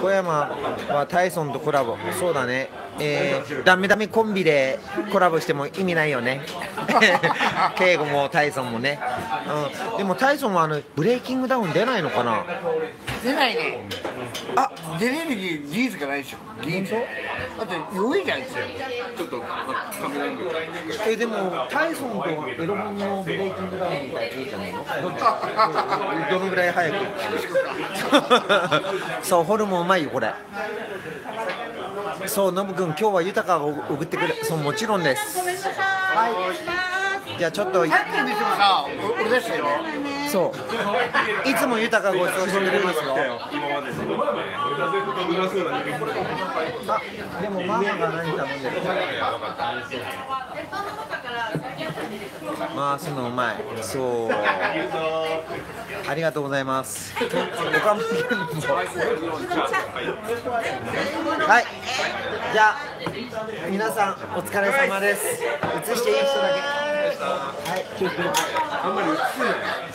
小山はタイソンとコラボ。そうだね。えー、ダメダメコンビでコラボしても意味ないよね。敬吾もタイソンもね、うん、でもタイソンはあのブレイキングダウン出ないのかな？出ないね。あ出れる技術がないでしょ。技術？だって弱いじゃん。ですよちょっとカメラにえでもタイソンとエロ本のブレイキングダウンみたいでいいじゃないの？どっちどのぐらい早く？そうホルモンうまいよこれそうノブ君今日は豊かを送ってくれ。そうもちろんです。はいじゃあちょっとさっきの店もさお俺出したよ。そう。いつも豊かご馳走してくれますよ。あでもママが何頼んでる？回すのうまい。そうありがとうございます。はい。じゃあ皆さんお疲れ様です。映していい人だけ。はい